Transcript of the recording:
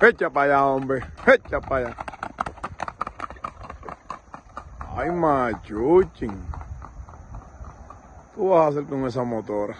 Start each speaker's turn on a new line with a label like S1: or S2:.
S1: Echa para allá, hombre. Echa para allá. Ay, machuchin. ¿Qué vas a hacer con esa motora?